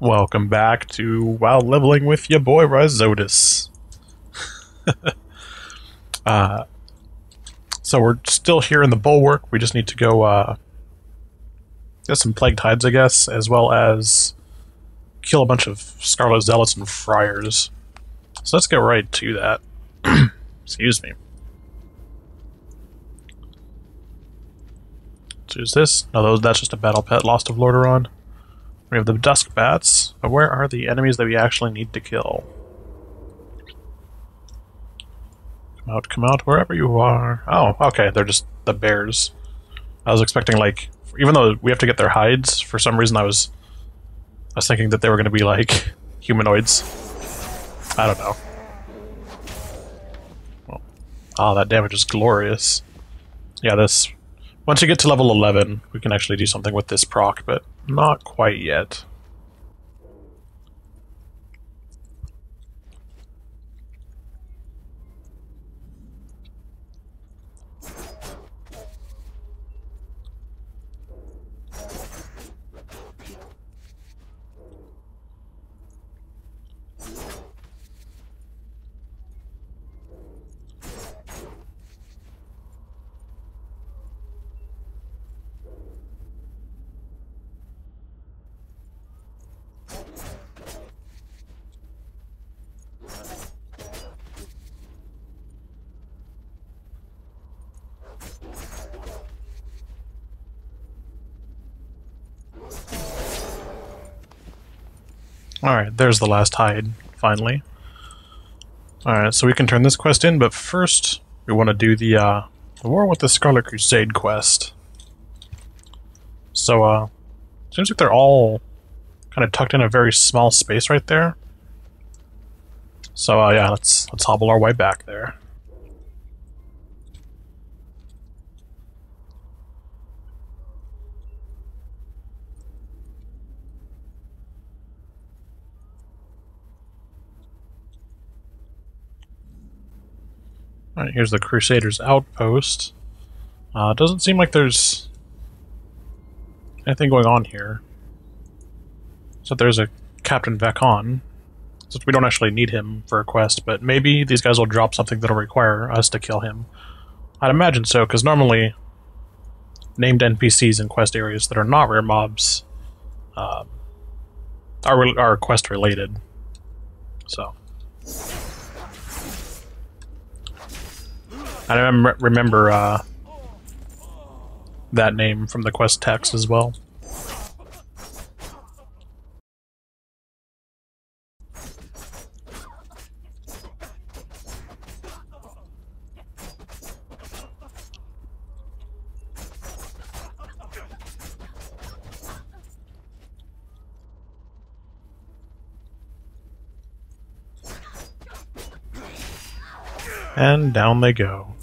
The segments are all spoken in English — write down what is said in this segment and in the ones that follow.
Welcome back to While Leveling with your boy Risotis. uh, so we're still here in the bulwark. We just need to go uh, get some plague tides, I guess, as well as kill a bunch of Scarlet Zealots and Friars. So let's get right to that. Excuse me. Is this? No, that's just a battle pet lost of Lordaeron. We have the Dusk Bats, but where are the enemies that we actually need to kill? Come out, come out, wherever you are. Oh, okay, they're just the bears. I was expecting, like, even though we have to get their hides, for some reason I was I was thinking that they were going to be, like, humanoids. I don't know. Well, oh, that damage is glorious. Yeah, this once you get to level 11, we can actually do something with this proc, but not quite yet. Alright, there's the last hide, finally. Alright, so we can turn this quest in, but first we want to do the, uh, the War with the Scarlet Crusade quest. So, uh, seems like they're all kind of tucked in a very small space right there. So, uh, yeah, let's, let's hobble our way back there. Alright, here's the Crusaders' outpost. Uh, doesn't seem like there's anything going on here. So there's a Captain Vachon. Since we don't actually need him for a quest, but maybe these guys will drop something that'll require us to kill him. I'd imagine so, because normally named NPCs in quest areas that are not rare mobs uh, are, are quest related. So. I remember, remember uh, that name from the quest text as well. And down they go.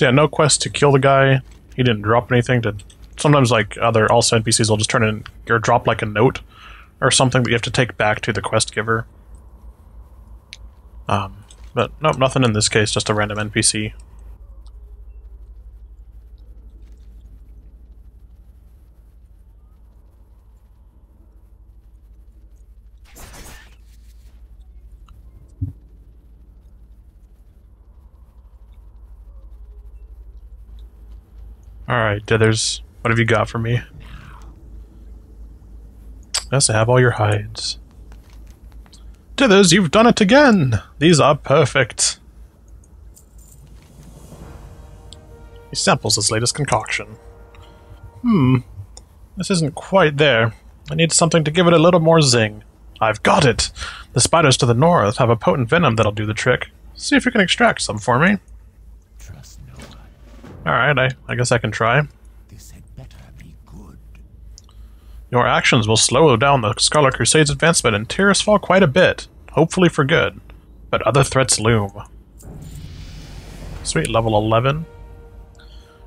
So yeah, no quest to kill the guy. He didn't drop anything to... Sometimes, like, other also NPCs will just turn in... or drop, like, a note or something that you have to take back to the quest giver. Um, but nope, nothing in this case, just a random NPC. Alright, Dithers, what have you got for me? Yes, I have all your hides. Dithers, you've done it again! These are perfect. He samples his latest concoction. Hmm, this isn't quite there. I need something to give it a little more zing. I've got it! The spiders to the north have a potent venom that'll do the trick. See if you can extract some for me. Alright, I, I guess I can try. This had better be good. Your actions will slow down the Scarlet Crusade's advancement and in Tirisfal quite a bit, hopefully for good. But other threats loom. Sweet, level 11.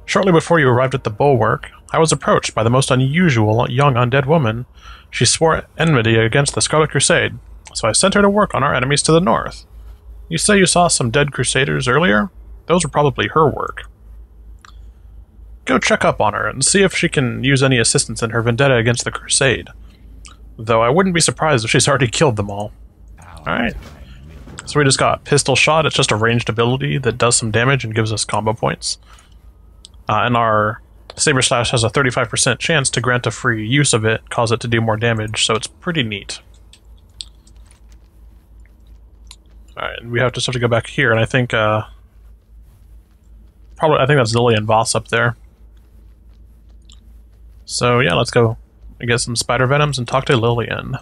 Shortly before you arrived at the bulwark, I was approached by the most unusual young undead woman. She swore enmity against the Scarlet Crusade, so I sent her to work on our enemies to the north. You say you saw some dead crusaders earlier? Those were probably her work go check up on her and see if she can use any assistance in her vendetta against the Crusade. Though I wouldn't be surprised if she's already killed them all. Alright. So we just got Pistol Shot. It's just a ranged ability that does some damage and gives us combo points. Uh, and our Saber Slash has a 35% chance to grant a free use of it, cause it to do more damage, so it's pretty neat. Alright, and we have just have to go back here, and I think, uh, Probably, I think that's Lillian Voss up there. So yeah, let's go get some spider venoms and talk to Lillian.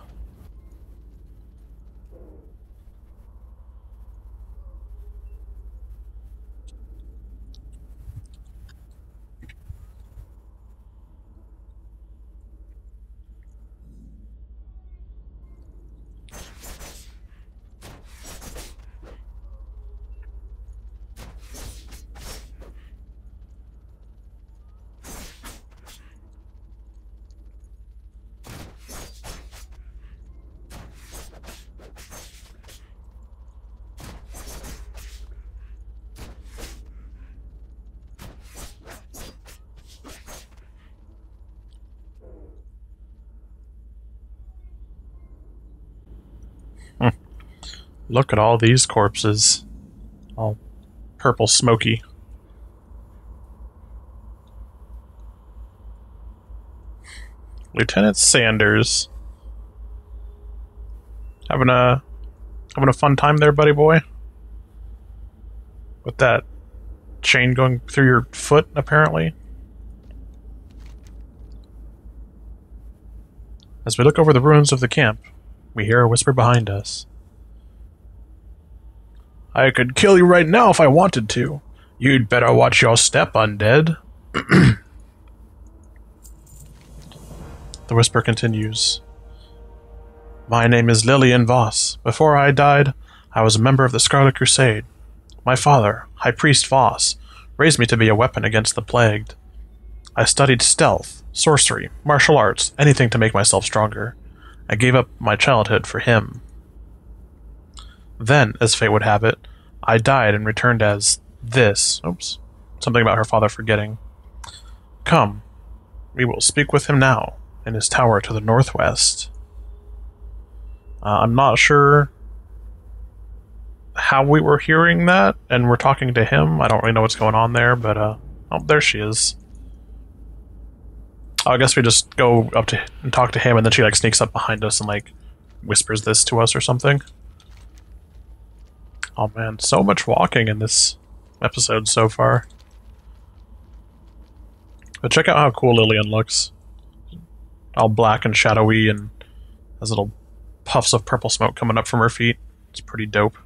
Look at all these corpses. All purple smoky. Lieutenant Sanders. Having a having a fun time there, buddy boy? With that chain going through your foot, apparently. As we look over the ruins of the camp, we hear a whisper behind us. I could kill you right now if I wanted to. You'd better watch your step, undead. the whisper continues. My name is Lillian Voss. Before I died, I was a member of the Scarlet Crusade. My father, High Priest Voss, raised me to be a weapon against the plagued. I studied stealth, sorcery, martial arts, anything to make myself stronger. I gave up my childhood for him. Then, as fate would have it, I died and returned as this. Oops. Something about her father forgetting. Come, we will speak with him now, in his tower to the northwest. Uh, I'm not sure how we were hearing that, and we're talking to him. I don't really know what's going on there, but, uh, oh, there she is. Oh, I guess we just go up to and talk to him, and then she, like, sneaks up behind us and, like, whispers this to us or something. Oh man, so much walking in this episode so far. But check out how cool Lillian looks. All black and shadowy and has little puffs of purple smoke coming up from her feet. It's pretty dope.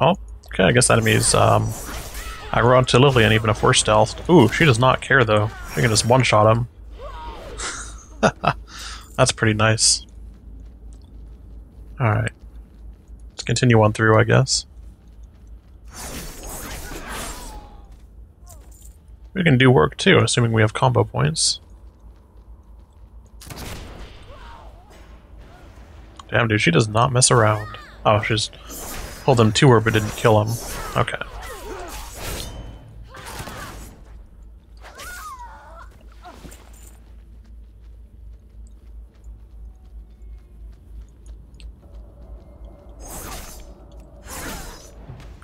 Well, okay, I guess that means um, I run to Lillian even if we're stealthed. Ooh, she does not care though. We can just one-shot him. That's pretty nice. Alright. Let's continue on through, I guess. We can do work too, assuming we have combo points. Damn, dude, she does not mess around. Oh, she's Pulled him to her but didn't kill him. Okay.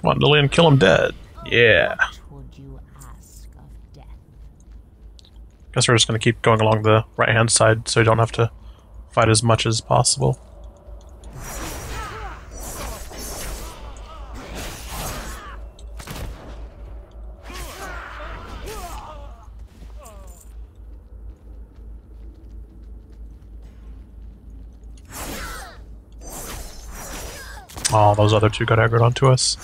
Come on, Lillian, kill him dead. Yeah. Guess we're just gonna keep going along the right hand side so we don't have to fight as much as possible. Oh, those other two got aggroed onto us.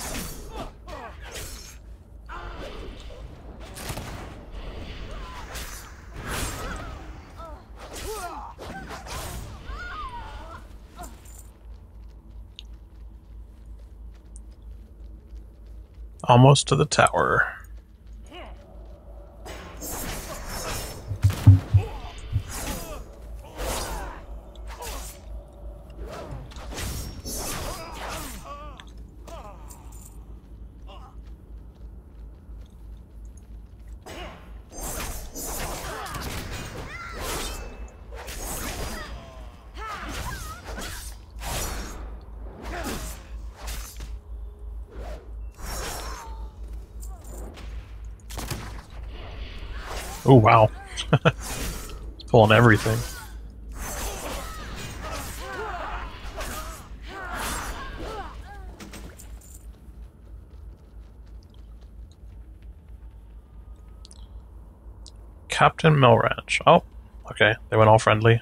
almost to the tower. Oh, wow. pulling everything. Captain Melrache. Oh, okay. They went all friendly.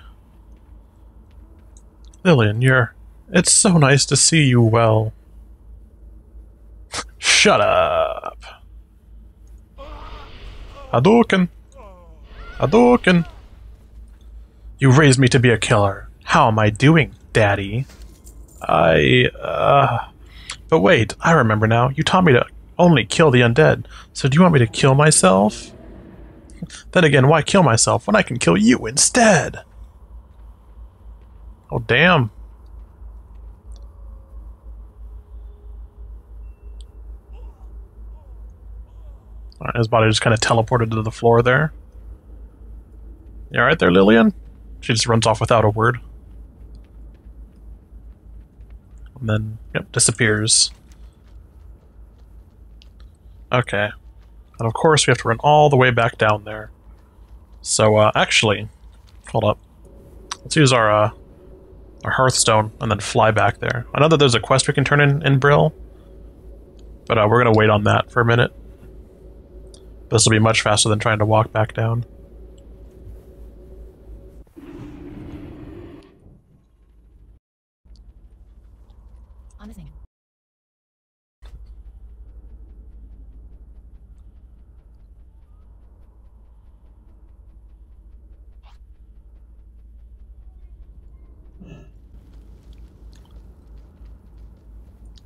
Lillian, you're... It's so nice to see you well. Shut up. Hadouken! Hadouken! You raised me to be a killer. How am I doing, Daddy? I, uh... But wait, I remember now. You taught me to only kill the undead. So do you want me to kill myself? Then again, why kill myself when I can kill you instead? Oh, damn. Right, his body just kind of teleported to the floor there. You alright there, Lillian? She just runs off without a word. And then, yep, disappears. Okay. And of course we have to run all the way back down there. So, uh, actually, hold up. Let's use our, uh, our Hearthstone and then fly back there. I know that there's a quest we can turn in in Brill, but uh, we're going to wait on that for a minute. This will be much faster than trying to walk back down.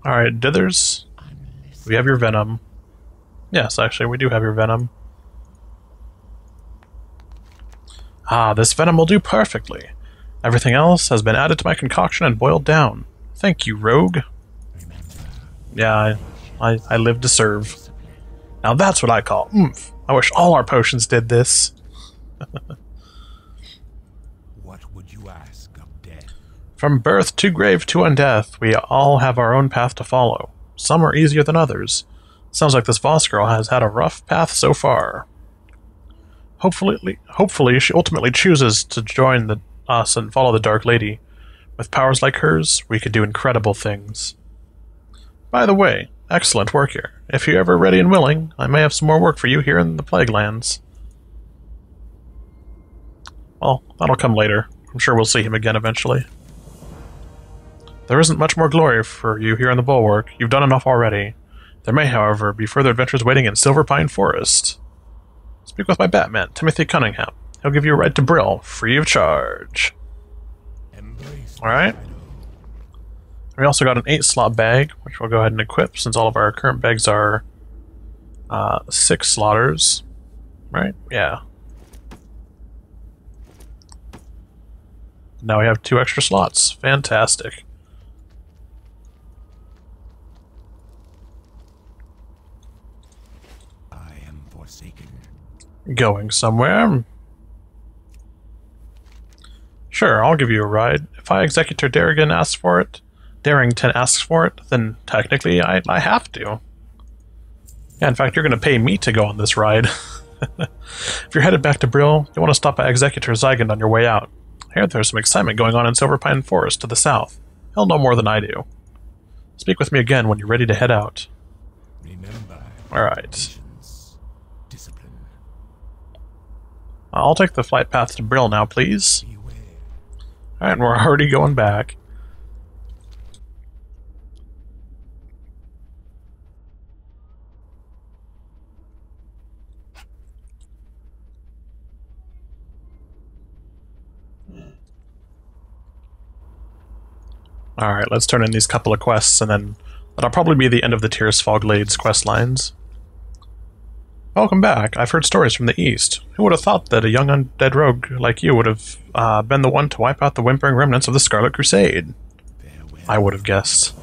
Alright, Dithers. We have your Venom. Yes, actually, we do have your Venom. Ah, this Venom will do perfectly. Everything else has been added to my concoction and boiled down. Thank you, Rogue. Yeah, I, I, live to serve. Now that's what I call oomph. I wish all our potions did this. What would you ask of death? From birth to grave to undeath, we all have our own path to follow. Some are easier than others. Sounds like this Voss girl has had a rough path so far. Hopefully, hopefully she ultimately chooses to join the, us and follow the Dark Lady. With powers like hers, we could do incredible things. By the way, excellent work here. If you're ever ready and willing, I may have some more work for you here in the Plague Lands. Well, that'll come later. I'm sure we'll see him again eventually. There isn't much more glory for you here in the Bulwark. You've done enough already. There may, however, be further adventures waiting in Silverpine Forest. Speak with my Batman, Timothy Cunningham. He'll give you a ride to Brill, free of charge. Alright. We also got an 8-slot bag, which we'll go ahead and equip, since all of our current bags are uh, 6 slaughters. Right? Yeah. Now we have two extra slots. Fantastic. I am forsaken. Going somewhere? Sure, I'll give you a ride. If I Executor Darrigan asks for it, Derrington asks for it, then technically I, I have to. Yeah, in fact, you're going to pay me to go on this ride. if you're headed back to Brill, you want to stop by Executor Zygand on your way out. I hear there's some excitement going on in Silverpine Forest to the south. He'll know more than I do. Speak with me again when you're ready to head out. Remember, Alright. I'll take the flight path to Brill now, please. Alright, we're already going back. Alright, let's turn in these couple of quests and then That'll probably be the end of the Tirisfal Glades quest lines. Welcome back. I've heard stories from the east. Who would have thought that a young undead rogue like you would have uh, been the one to wipe out the whimpering remnants of the Scarlet Crusade? I would have guessed.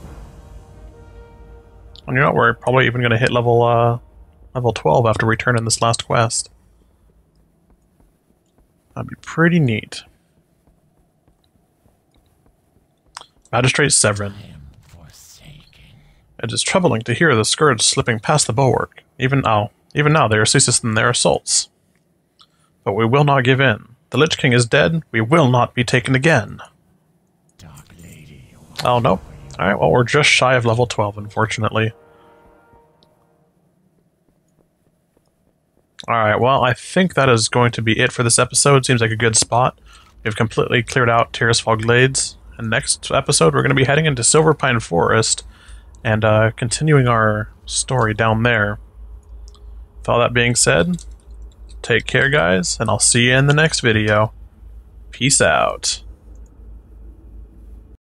And you know, we're probably even going to hit level uh, level 12 after returning this last quest. That'd be pretty neat. Magistrate Sevren. It is troubling to hear the Scourge slipping past the bulwark. Even now, even now they are ceaseless in their assaults. But we will not give in. The Lich King is dead. We will not be taken again. Oh, no. Alright, well, we're just shy of level 12, unfortunately. Alright, well, I think that is going to be it for this episode. Seems like a good spot. We've completely cleared out Tirisfal Glades. And next episode, we're going to be heading into Silverpine Forest and uh, continuing our story down there. With all that being said, take care, guys, and I'll see you in the next video. Peace out.